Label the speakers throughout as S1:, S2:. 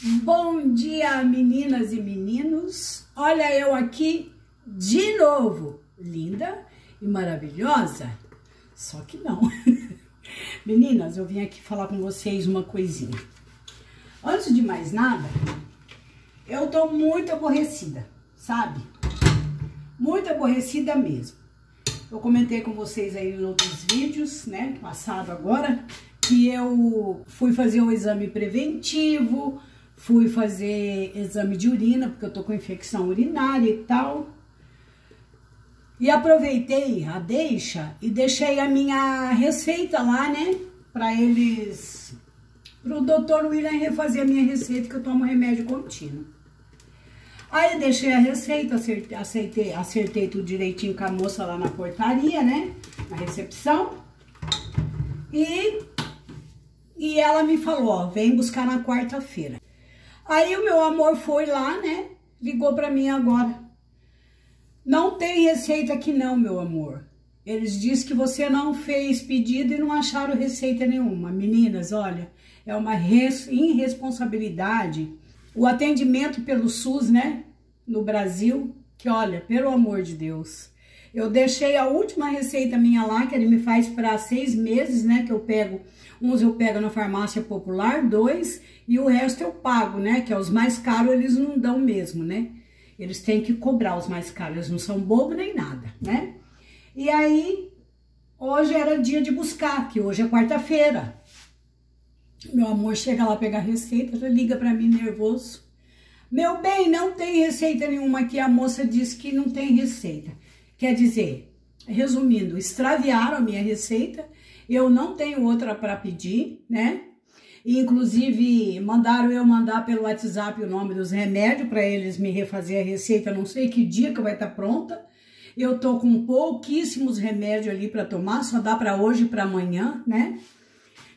S1: Bom dia, meninas e meninos. Olha eu aqui de novo, linda e maravilhosa. Só que não. Meninas, eu vim aqui falar com vocês uma coisinha. Antes de mais nada, eu tô muito aborrecida, sabe? Muito aborrecida mesmo. Eu comentei com vocês aí em outros vídeos, né? Passado agora, que eu fui fazer um exame preventivo, fui fazer exame de urina, porque eu tô com infecção urinária e tal. E aproveitei a deixa e deixei a minha receita lá, né? Pra eles, pro doutor William refazer a minha receita, que eu tomo remédio contínuo. Aí deixei a receita, acertei, acertei, acertei tudo direitinho com a moça lá na portaria, né? Na recepção. E, e ela me falou, ó, vem buscar na quarta-feira. Aí o meu amor foi lá, né? Ligou pra mim agora. Não tem receita aqui não, meu amor. Eles dizem que você não fez pedido e não acharam receita nenhuma. Meninas, olha, é uma irresponsabilidade o atendimento pelo SUS, né, no Brasil, que olha, pelo amor de Deus. Eu deixei a última receita minha lá, que ele me faz para seis meses, né, que eu pego, uns eu pego na farmácia popular, dois, e o resto eu pago, né, que é os mais caros eles não dão mesmo, né. Eles têm que cobrar os mais caros, eles não são bobo nem nada, né. E aí, hoje era dia de buscar, que hoje é quarta-feira. Meu amor chega lá pegar receita, já liga para mim nervoso. Meu bem, não tem receita nenhuma aqui. A moça disse que não tem receita. Quer dizer, resumindo, extraviaram a minha receita. Eu não tenho outra para pedir, né? Inclusive, mandaram eu mandar pelo WhatsApp o nome dos remédios para eles me refazer a receita. Não sei que dia que vai estar tá pronta. Eu tô com pouquíssimos remédios ali para tomar, só dá para hoje e para amanhã, né?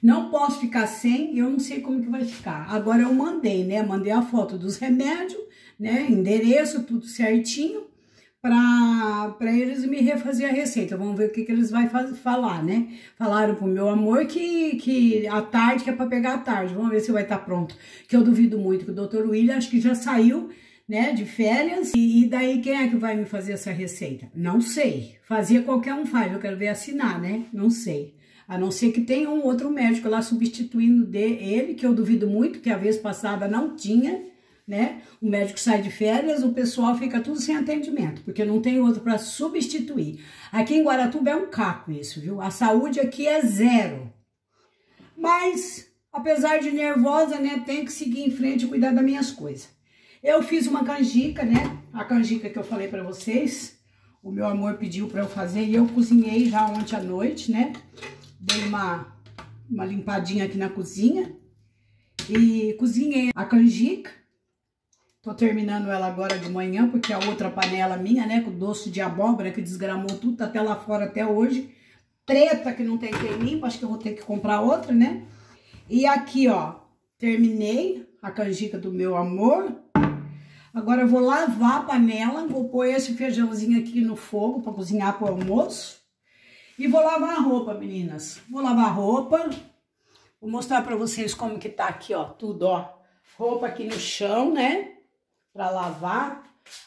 S1: Não posso ficar sem, eu não sei como que vai ficar. Agora eu mandei, né? Mandei a foto dos remédios, né? Endereço, tudo certinho, para eles me refazer a receita. Vamos ver o que, que eles vão falar, né? Falaram pro meu amor que, que a tarde, que é para pegar a tarde. Vamos ver se vai estar tá pronto. Que eu duvido muito, que o doutor William acho que já saiu né, de férias. E, daí quem é que vai me fazer essa receita? Não sei. Fazia qualquer um faz, eu quero ver assinar, né? Não sei. A não ser que tenha um outro médico lá substituindo dele, que eu duvido muito, que a vez passada não tinha, né? O médico sai de férias, o pessoal fica tudo sem atendimento, porque não tem outro para substituir. Aqui em Guaratuba é um caco isso, viu? A saúde aqui é zero. Mas, apesar de nervosa, né, tenho que seguir em frente e cuidar das minhas coisas. Eu fiz uma canjica, né? A canjica que eu falei para vocês, o meu amor pediu para eu fazer e eu cozinhei já ontem à noite, né? dei uma, uma limpadinha aqui na cozinha e cozinhei a canjica. Tô terminando ela agora de manhã, porque a outra panela minha, né, com doce de abóbora, que desgramou tudo, tá até lá fora até hoje. Preta, que não tem limpa, acho que eu vou ter que comprar outra, né? E aqui, ó, terminei a canjica do meu amor. Agora eu vou lavar a panela, vou pôr esse feijãozinho aqui no fogo para cozinhar pro almoço. E vou lavar a roupa, meninas. Vou lavar a roupa. Vou mostrar pra vocês como que tá aqui, ó. Tudo, ó. Roupa aqui no chão, né? Pra lavar.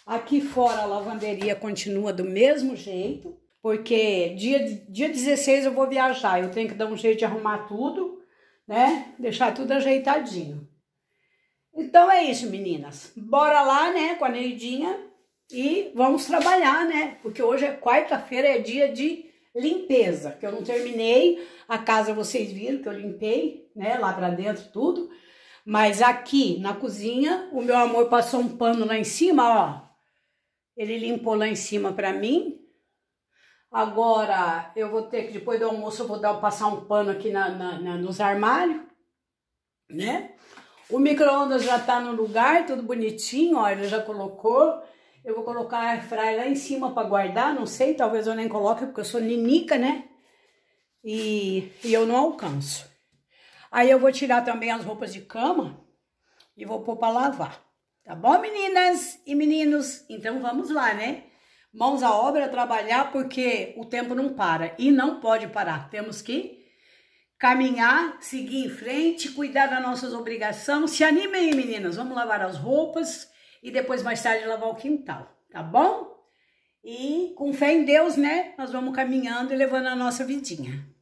S1: Aqui fora a lavanderia continua do mesmo jeito. Porque dia, dia 16 eu vou viajar. Eu tenho que dar um jeito de arrumar tudo, né? Deixar tudo ajeitadinho. Então é isso, meninas. Bora lá, né, com a Neidinha e vamos trabalhar, né? Porque hoje é quarta-feira, é dia de limpeza, que eu não terminei. A casa vocês viram que eu limpei, né, lá pra dentro tudo. Mas aqui na cozinha, o meu amor passou um pano lá em cima, ó. Ele limpou lá em cima pra mim. Agora eu vou ter que, depois do almoço, eu vou dar, passar um pano aqui na, na, na nos armários, né? O micro-ondas já tá no lugar, tudo bonitinho, ó, ele já colocou. Eu vou colocar a airfryer lá em cima para guardar, não sei, talvez eu nem coloque, porque eu sou ninica, né? E, e eu não alcanço. Aí eu vou tirar também as roupas de cama e vou pôr para lavar. Tá bom, meninas e meninos? Então vamos lá, né? Mãos à obra, trabalhar, porque o tempo não para. E não pode parar. Temos que caminhar, seguir em frente, cuidar das nossas obrigações. Se animem meninas. Vamos lavar as roupas e depois mais tarde lavar o quintal, tá bom? E com fé em Deus, né? Nós vamos caminhando e levando a nossa vidinha.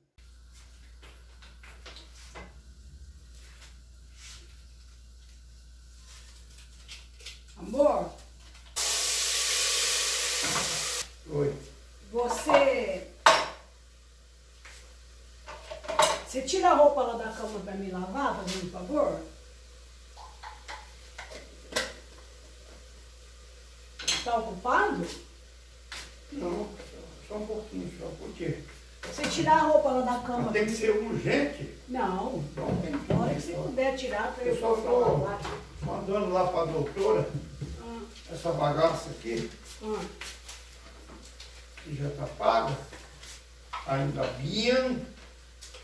S1: Amor.
S2: Oi.
S1: Você. Você tira a roupa lá da cama pra me lavar, um favor? Tá ocupado?
S2: Não, só um pouquinho só. Por quê?
S1: Você tirar a roupa lá da cama.
S2: Mas tem que ser urgente.
S1: Não.
S2: Não tem
S1: Na hora que você puder tirar pra eu
S2: Eu só
S1: lavar.
S2: Mandando lá pra doutora
S1: Ah,
S2: essa bagaça aqui,
S1: ah.
S2: que já tá paga. Ainda bem,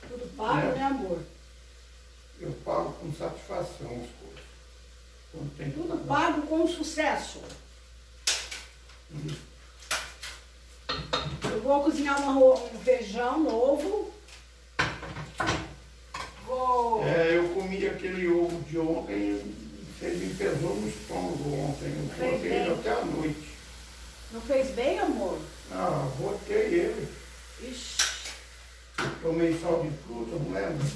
S1: Tudo pago, né, amor?
S2: eu pago com satisfação as coisas. Quando tem
S1: Tudo
S2: pagar.
S1: pago com sucesso. Eu vou cozinhar um feijão novo. Vou.
S2: É, eu comi aquele ovo de ontem, ele me pesou no estômago ontem. Eu coloquei ele até a noite.
S1: Não fez bem, amor?
S2: Ah, botei ele.
S1: Ixi.
S2: Tomei sal de fruta, não lembro.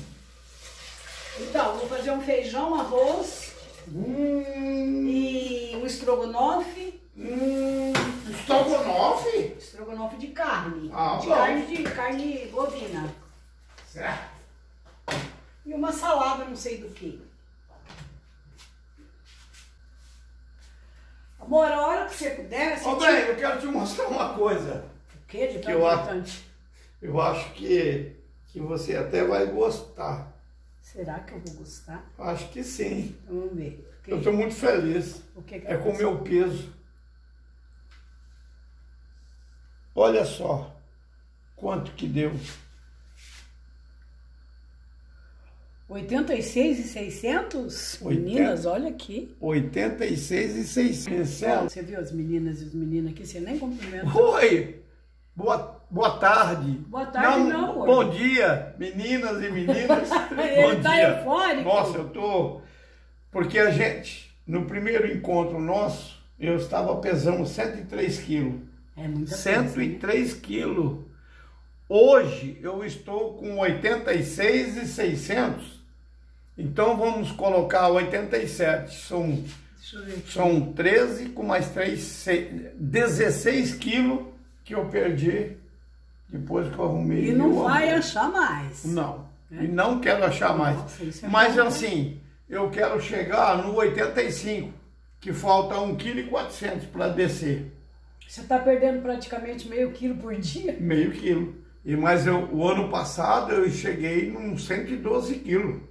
S1: Então, vou fazer um feijão, arroz
S2: Hum,
S1: e um estrogonofe.
S2: hum, estrogonofe?
S1: Estrogonofe de carne.
S2: Ah,
S1: de
S2: bom.
S1: carne de carne bovina.
S2: Certo.
S1: E uma salada, não sei do que. Amor, a hora que você puder,
S2: Ô,
S1: tira-
S2: bem, eu quero te mostrar uma coisa.
S1: O que de tão
S2: eu acho-
S1: importante?
S2: Eu acho que, que você até vai gostar.
S1: Será que eu vou gostar?
S2: Acho que sim.
S1: Então, vamos ver. Que,
S2: Eu estou muito feliz.
S1: o que, que
S2: É com o meu peso. Olha só quanto que deu.
S1: 86 e 600?
S2: Oitenta.
S1: Meninas, olha aqui.
S2: 86 e 600.
S1: Você viu as meninas e os meninos aqui? Você nem cumprimenta.
S2: Oi! Boa, boa tarde.
S1: Boa tarde, meu amor.
S2: Bom dia, meninas e meninas.
S1: Ele
S2: bom
S1: tá
S2: dia.
S1: eufórico.
S2: Nossa, eu tô. Porque a gente, no primeiro encontro nosso, eu estava pesando 103 quilos.
S1: É muita coisa, né?
S2: 103 quilos. Hoje eu estou com 86 e 600. Então vamos colocar 87. São, são 13 com mais 3, 16 quilos que eu perdi depois que eu arrumei.
S1: E não vai
S2: amor.
S1: achar mais.
S2: Não. E não quero achar mais.
S1: Nossa, é
S2: Mas
S1: bom,
S2: assim, eu quero chegar no 85, que falta 1,4 kg para descer.
S1: Você tá perdendo praticamente meio quilo por dia?
S2: Meio quilo. E, mas eu, o ano passado eu cheguei num 112 quilos.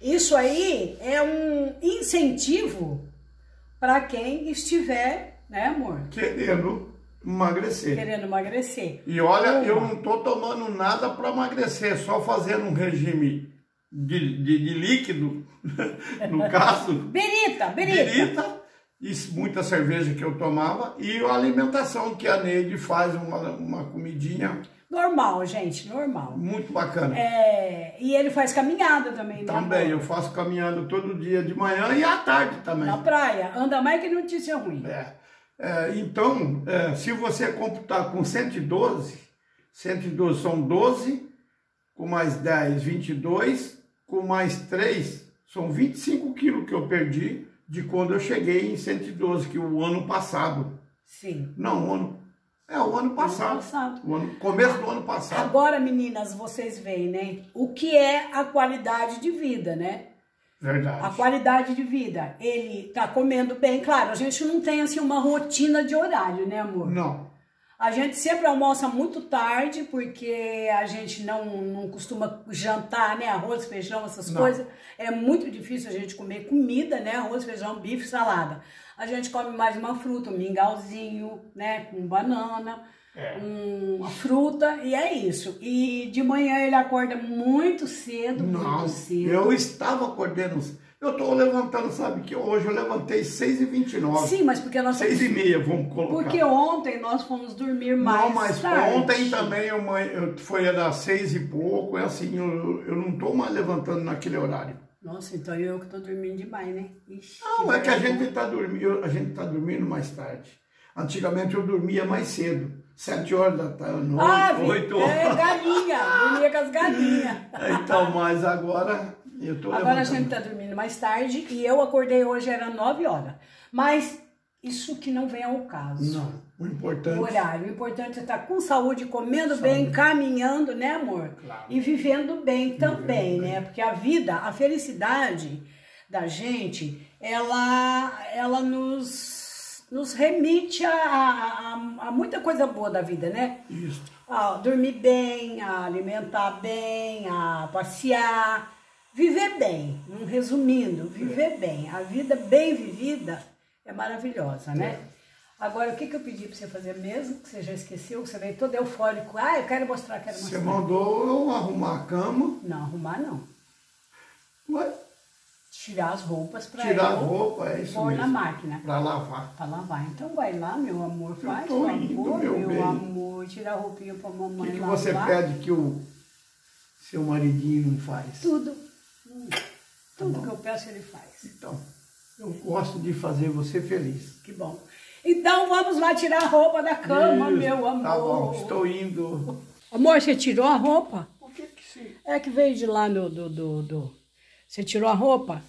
S1: Isso aí é um incentivo para quem estiver, né, amor?
S2: Querendo emagrecer.
S1: Querendo emagrecer.
S2: E olha,
S1: Uma.
S2: eu não estou tomando nada para emagrecer, só fazendo um regime de, de, de líquido, no caso,
S1: Berita, berita.
S2: birita, e muita cerveja que eu tomava, e a alimentação que a Neide faz, uma, uma comidinha
S1: Normal, gente, normal.
S2: muito bacana.
S1: É, e ele faz caminhada também, né?
S2: Também, eu faço caminhada todo dia de manhã e à tarde também.
S1: Na praia. Anda mais que notícia ruim.
S2: É. É, então, é, se você computar com 112, 112 são 12, com mais 10, 22, com mais 3, são 25 quilos que eu perdi de quando eu cheguei em 112, que o ano passado.
S1: Sim.
S2: Não, o ano. É, o ano passado.
S1: passado.
S2: O ano, começo do ano passado.
S1: Agora, meninas, vocês veem, né? O que é a qualidade de vida, né?
S2: Verdade.
S1: A qualidade de vida. Ele tá comendo bem. Claro, a gente não tem assim uma rotina de horário, né, amor?
S2: Não.
S1: A gente sempre almoça muito tarde, porque a gente não, não costuma jantar, né? Arroz, feijão, essas
S2: Não.
S1: coisas. É muito difícil a gente comer comida, né? Arroz, feijão, bife, salada. A gente come mais uma fruta, um mingauzinho, né? Com banana,
S2: É.
S1: um- uma fruta, e é isso. E de manhã ele acorda muito cedo,
S2: Não.
S1: muito cedo.
S2: Eu estava acordando Eu estou levantando, sabe que hoje eu levantei 6h29.
S1: Sim, mas porque nós
S2: 6h30, vamos colocar.
S1: Porque ontem nós fomos dormir mais
S2: Não, mas
S1: tarde.
S2: ontem também eu, eu, foi das seis e pouco, é assim, eu, eu não estou mais levantando naquele horário.
S1: Nossa, então eu que estou dormindo demais, né? Ixi,
S2: Não, é que a gente está dormindo, a gente tá dormindo mais tarde. Antigamente eu dormia mais cedo, sete horas da tarde,
S1: Ah,
S2: noite,
S1: vi-
S2: oito horas.
S1: é galinha, dormia com as galinhas.
S2: Então, mas agora
S1: Agora a gente tá dormindo mais tarde e eu acordei hoje, era 9 horas. Mas isso que não vem ao caso.
S2: Não, o
S1: O
S2: importante...
S1: horário. O importante é estar com saúde, comendo bem, caminhando, né, amor?
S2: Claro.
S1: E vivendo bem também, né? Porque a vida, a felicidade da gente, ela, ela nos, nos remite a, a, a- a muita coisa boa da vida, né?
S2: Isso.
S1: a dormir bem, a alimentar bem, a passear, viver bem. Hum, Resumindo, viver bem. A vida bem vivida é maravilhosa, né? Agora, o que, que eu pedi para você fazer mesmo? Que você já esqueceu, que você veio todo eufórico. Ah, eu quero mostrar, quero
S2: Você
S1: mostrar.
S2: mandou eu arrumar a cama,
S1: Não, arrumar não.
S2: mas
S1: Tirar as roupas para
S2: tirar a roupa, é isso
S1: pôr na
S2: mesmo.
S1: máquina.
S2: Para lavar.
S1: Pra lavar. Então vai lá, meu amor,
S2: Eu
S1: faz o amor,
S2: meu
S1: meu,
S2: bem.
S1: amor. Tira a roupinha pra
S2: O
S1: mamãe
S2: que, que
S1: lavar.
S2: você pede que o seu maridinho não faz?
S1: Tudo. Hum, Tudo
S2: bom.
S1: que eu peço ele faz.
S2: Então, eu gosto de fazer você feliz.
S1: Que bom. Então vamos lá tirar a roupa da cama,
S2: Isso,
S1: meu amor.
S2: Tá bom, estou indo.
S1: Amor, você tirou a roupa?
S2: O que que se...
S1: É que veio de lá do, do, do, do- Você tirou a roupa?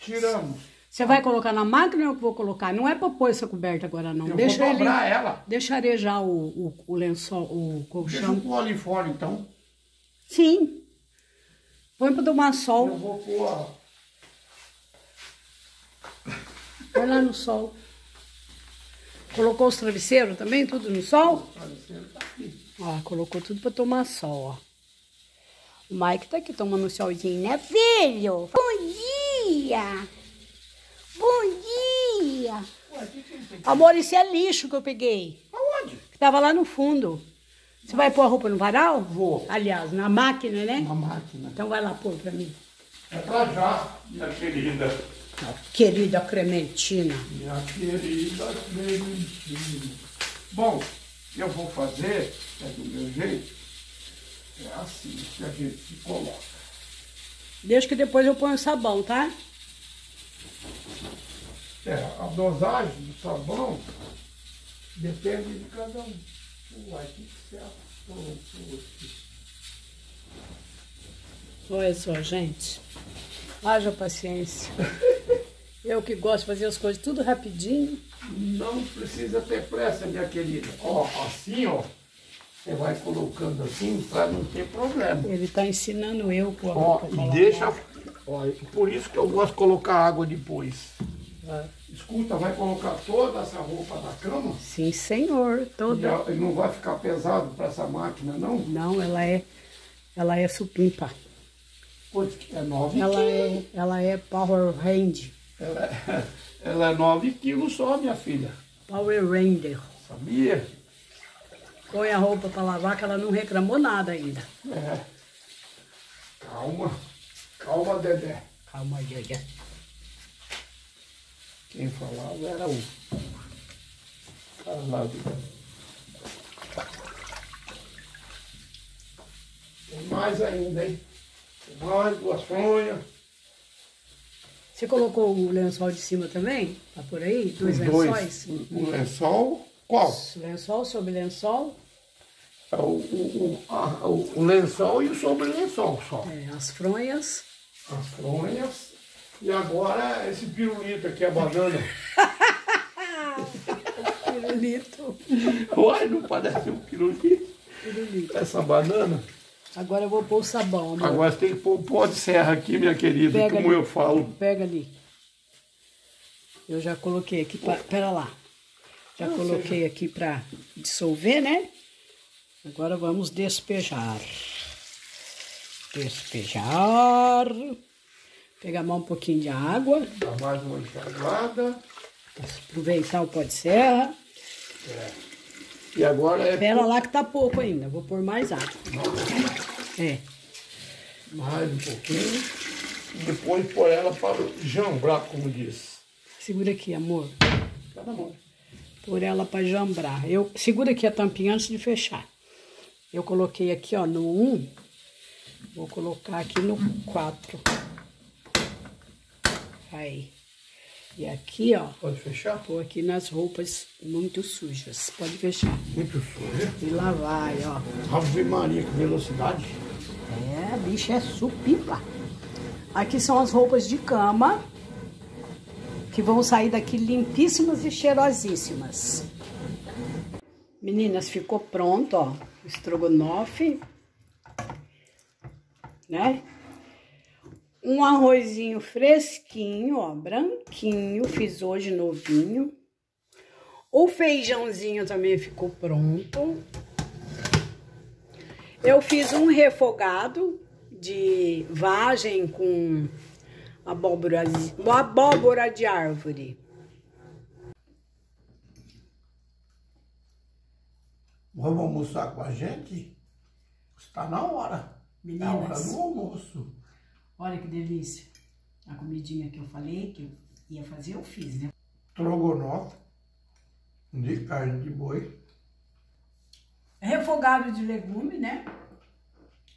S2: Tiramos.
S1: Você vai colocar na máquina ou eu que vou colocar? Não é pra pôr essa coberta agora, não.
S2: Eu
S1: deixa
S2: vou
S1: ele.
S2: ela.
S1: Deixa arejar o, o, o lençol, o
S2: Deixa
S1: colchão.
S2: eu pôr ali fora, então.
S1: Sim. Põe pra tomar
S2: Eu
S1: sol.
S2: vou pôr...
S1: Põe lá no sol. Colocou os travesseiros também, tudo no sol?
S2: Aparecendo tá aqui.
S1: Ó, colocou tudo pra tomar sol, ó. O Mike tá aqui tomando solzinho, né, filho? Bom dia! Bom dia!
S2: Ué, que que tem?
S1: Amor, isso é lixo que eu peguei.
S2: Aonde?
S1: Que tava lá no fundo. Você vai pôr a roupa no varal?
S2: Vou.
S1: Aliás, na máquina, né?
S2: Uma máquina.
S1: Então vai lá pôr pra mim.
S2: É pra já, minha querida.
S1: Querida Clementina.
S2: Minha querida Clementina. Bom, eu vou fazer, é do meu jeito, é assim que a gente se coloca.
S1: Deixa que depois eu ponho sabão, tá?
S2: É, a dosagem do sabão depende de cada um. Uai, o que aqui?
S1: Olha só, gente. Haja paciência. Eu que gosto de fazer as coisas tudo rapidinho.
S2: Não precisa ter pressa, minha querida. Ó, assim, ó. Você vai colocando assim para não ter problema.
S1: Ele tá ensinando eu com a
S2: Ó, e deixa. Ó, por isso que eu gosto de colocar água depois.
S1: É.
S2: Escuta, vai colocar toda essa roupa da cama?
S1: Sim, senhor. Toda.
S2: e não vai ficar pesado para essa máquina, não?
S1: Não, ela é. Ela é supimpa.
S2: Pois que é 9
S1: Ela
S2: quilos.
S1: é, ela é Power Ranger.
S2: Ela é, ela é 9 quilos só, minha filha.
S1: Power Ranger.
S2: Sabia?
S1: Põe a roupa pra lavar que ela não reclamou nada ainda.
S2: É. Calma. Calma, Dedé.
S1: Calma, Yaya.
S2: Quem falava era o cara lá do... Tem mais ainda, hein? Mais duas fronhas.
S1: Você colocou o lençol de cima também? Tá por aí? Dois
S2: Os
S1: lençóis?
S2: dois. O, lençol, qual?
S1: Lençol sobre lençol.
S2: É O, o, o, a- o, lençol e o sobre-lençol só.
S1: É, as fronhas.
S2: As fronhas. E agora esse pirulito aqui, a banana.
S1: Pirulito.
S2: Uai, não parece um pirulito?
S1: Pirulito.
S2: Essa banana.
S1: Agora eu vou pôr o sabão, amor.
S2: Agora você tem que pôr o pó de serra aqui, minha querida,
S1: Pega
S2: como
S1: ali.
S2: eu falo.
S1: Pega ali. Eu já coloquei aqui. Pra, pera lá. Já
S2: Não,
S1: coloquei aqui pra dissolver, né? Agora vamos despejar. Despejar. Pegar mais um pouquinho de água.
S2: Dá mais uma enxaguada.
S1: Aproveitar o pó de serra.
S2: E agora é
S1: Pera lá que tá pouco ainda. Vou pôr mais água. É.
S2: mais um pouquinho. e depois pôr ela para jambrar, como diz.
S1: Segura aqui, amor.
S2: Tá na mão.
S1: Pôr ela para jambrar. Eu segura aqui a tampinha antes de fechar. Eu coloquei aqui, ó, no 1. Vou colocar aqui no 4. Aí. E aqui, ó,
S2: Pode fechar?
S1: pôr aqui nas roupas muito sujas. Pode fechar.
S2: Muito suja.
S1: E lá vai, ó.
S2: Ave Maria, que velocidade.
S1: É, a bicha é supipa. Aqui são as roupas de cama. Que vão sair daqui limpíssimas e cheirosíssimas. Meninas, ficou pronto, ó. O estrogonofe. Né? Um arrozinho fresquinho, ó, branquinho. Fiz hoje novinho. O feijãozinho também ficou pronto. Eu fiz um refogado de vagem com abóbora, abóbora de árvore.
S2: Vamos almoçar com a gente? Está na hora. É a hora
S1: Meninas.
S2: do almoço.
S1: Olha que delícia. A comidinha que eu falei que eu ia fazer, eu fiz, né?
S2: Trogonofe de carne de boi.
S1: Refogado de legume, né?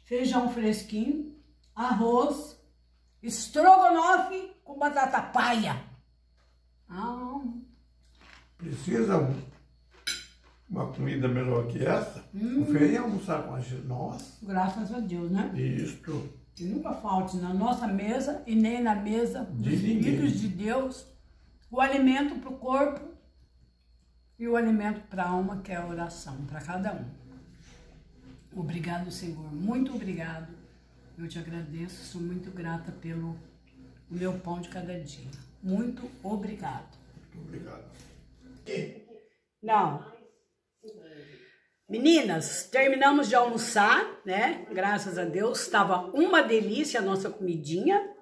S1: Feijão fresquinho, arroz, estrogonofe com batata paia. Ah,
S2: Precisa um- uma comida melhor que essa? Vem almoçar com a gente. Nossa,
S1: graças a Deus, né?
S2: isto.
S1: Que nunca falte na nossa mesa e nem na mesa
S2: De
S1: dos
S2: ninguém.
S1: filhos de Deus o alimento para o corpo e o alimento para a alma, que é a oração, para cada um. Obrigado, Senhor. Muito obrigado. Eu te agradeço, sou muito grata pelo o meu pão de cada dia. Muito obrigado.
S2: Muito obrigado.
S1: Não. Meninas, terminamos de almoçar, né? Graças a Deus, estava uma delícia a nossa comidinha.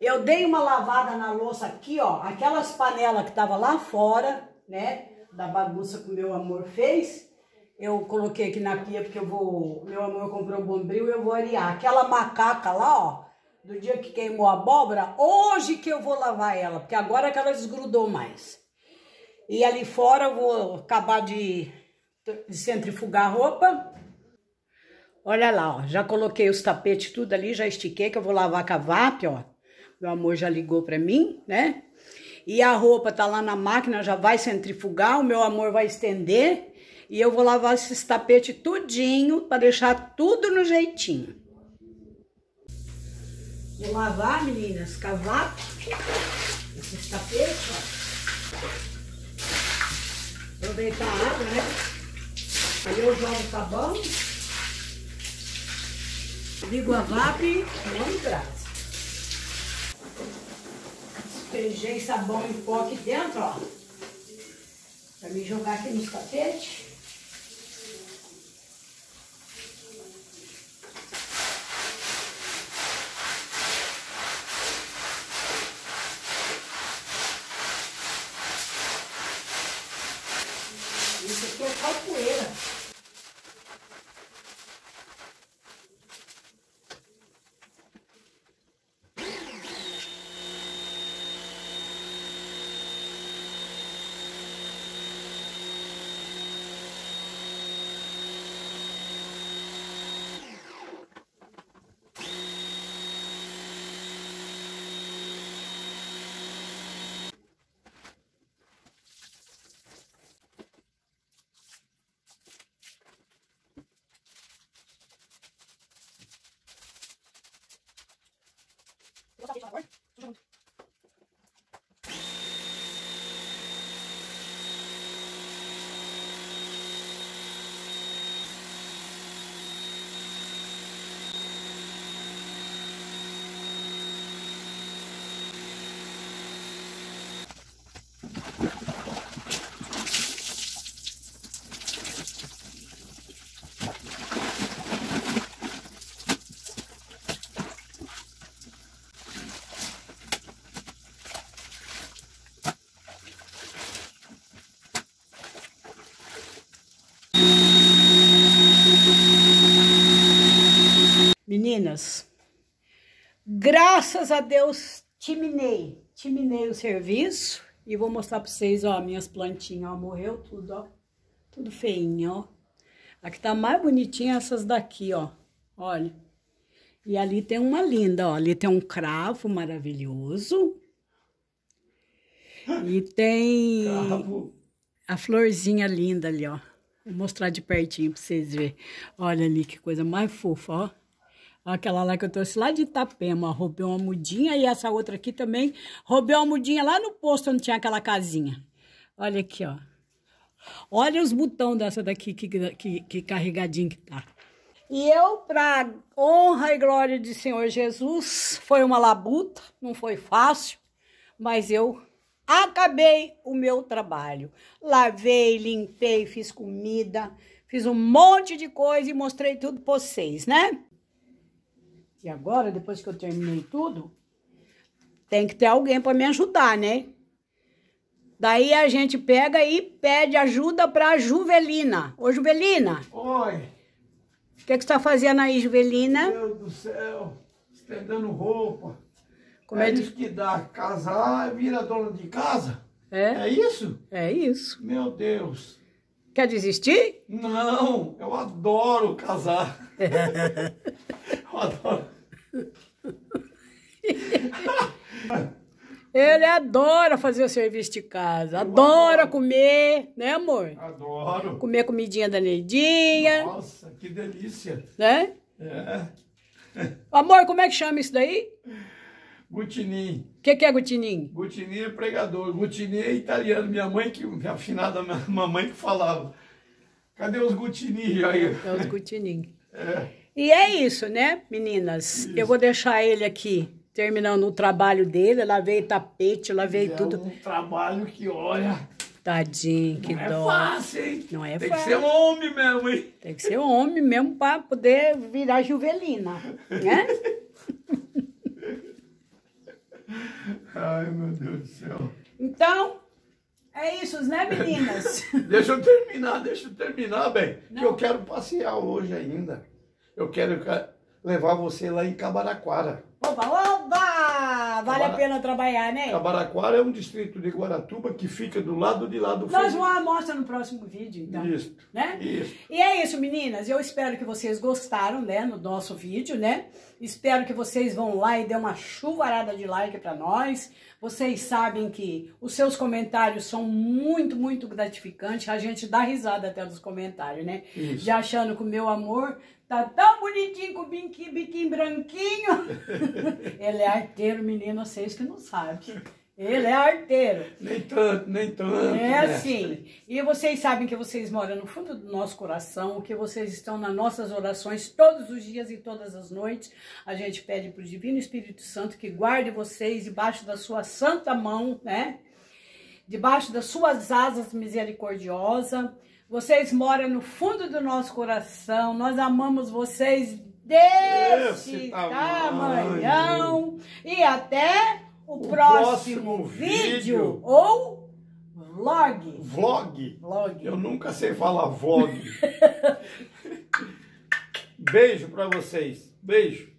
S1: Eu dei uma lavada na louça aqui, ó, aquelas panelas que tava lá fora, né? Da bagunça que o meu amor fez. Eu coloquei aqui na pia porque eu vou, meu amor comprou bombril e eu vou arear. Aquela macaca lá, ó, do dia que queimou a abóbora, hoje que eu vou lavar ela, porque agora que ela desgrudou mais. E ali fora eu vou acabar de, de centrifugar a roupa. Olha lá, ó, já coloquei os tapetes tudo ali, já estiquei que eu vou lavar com a VAP, ó. Meu amor já ligou pra mim, né? E a roupa tá lá na máquina, já vai centrifugar, o meu amor vai estender e eu vou lavar esses tapetes tudinho para deixar tudo no jeitinho. Vou lavar, meninas, com a VAP, esses tapetes, ó. Aproveitar a água, né? Aí eu jogo o sabão, ligo a VAP e mando brasa. Despejei sabão em pó aqui dentro, ó. Pra me jogar aqui nos tapetes. Isso aqui é What's up, Meninas, graças a Deus, terminei. Terminei o serviço. E vou mostrar pra vocês, ó, minhas plantinhas, ó, morreu tudo, ó. Tudo feinho, ó. A que tá mais bonitinha é essas daqui, ó. Olha. E ali tem uma linda, ó. Ali tem um cravo maravilhoso. E tem
S2: Cravo.
S1: a florzinha linda ali, ó. Vou mostrar de pertinho pra vocês verem. Olha ali que coisa mais fofa, ó. Aquela lá que eu trouxe lá de Itapema, roubei uma mudinha e essa outra aqui também, roubei uma mudinha lá no posto onde tinha aquela casinha. Olha aqui, ó. Olha os botões dessa daqui, que, que, que carregadinho que tá. E eu, para honra e glória de Senhor Jesus, foi uma labuta, não foi fácil, mas eu acabei o meu trabalho. Lavei, limpei, fiz comida, fiz um monte de coisa e mostrei tudo para vocês, né? E agora, depois que eu terminei tudo, tem que ter alguém para me ajudar, né? Daí a gente pega e pede ajuda para a Juvelina. Ô, Juvelina,
S2: Oi,
S1: o que, que você está fazendo aí, Juvelina?
S2: meu Deus do céu, estendendo roupa.
S1: Como
S2: é
S1: é
S2: isso que dá, casar, vira dona de casa?
S1: É,
S2: É isso?
S1: é isso.
S2: Meu Deus.
S1: Quer desistir?
S2: Não, eu adoro casar.
S1: Ele adora fazer o serviço de casa, adora comer, né, amor?
S2: Adoro.
S1: Comer comidinha da Neidinha,
S2: Nossa, que delícia.
S1: né?
S2: É.
S1: Amor, como é que chama isso daí?
S2: Gutinim.
S1: O que, que é gutininho?
S2: Gutinim é pregador. Gutinim é italiano. Minha mãe, que, minha afinada minha mamãe que falava. Cadê os gutinim aí?
S1: É os gutininhos.
S2: É.
S1: E é isso, né, meninas? Eu vou deixar ele aqui, terminando o trabalho dele. Lavei tapete, lavei
S2: É
S1: tudo.
S2: um trabalho que, olha,
S1: Tadinho, que
S2: não é
S1: dó.
S2: fácil, hein?
S1: Não é
S2: Tem
S1: fácil.
S2: que ser homem mesmo, hein?
S1: Tem que ser homem mesmo para poder virar juvelina, né?
S2: Ai, meu Deus do céu.
S1: Então, é isso, né, meninas?
S2: Deixa eu terminar, deixa eu terminar, bem. Que
S1: Não.
S2: eu quero passear hoje ainda. Eu quero levar você lá em Cabaraquara.
S1: Oba, oba! Vale a
S2: Agora-
S1: pena trabalhar, né?
S2: Cabaraquara é um distrito de Guaratuba que fica do lado de lá do
S1: Nós vamos mostrar no próximo vídeo, então.
S2: Isso.
S1: Né?
S2: Isso.
S1: E é isso, meninas. Eu espero que vocês gostaram, né, no nosso vídeo, né? Espero que vocês vão lá e dê uma chuvarada de like pra nós. Vocês sabem que os seus comentários são muito, muito gratificantes. A gente dá risada até dos comentários, né?
S2: Isso.
S1: Já achando que o meu amor tá tão bonitinho com o biquinho, biquinho branquinho. Ele é arteiro, menino, vocês que não sabem. Ele é arteiro.
S2: Nem tanto, nem tanto.
S1: É
S2: né?
S1: assim. E vocês sabem que vocês moram no fundo do nosso coração, que vocês estão nas nossas orações todos os dias e todas as noites. A gente pede para o Divino Espírito Santo que guarde vocês debaixo da sua santa mão, né? Debaixo das suas asas misericordiosa. Vocês moram no fundo do nosso coração. Nós amamos vocês tamanhão.
S2: tamanho.
S1: E até o,
S2: O
S1: próximo,
S2: próximo
S1: vídeo,
S2: vídeo.
S1: ou vlog.
S2: Vlog.
S1: Vlog.
S2: Eu nunca sei falar vlog. Beijo pra vocês. Beijo.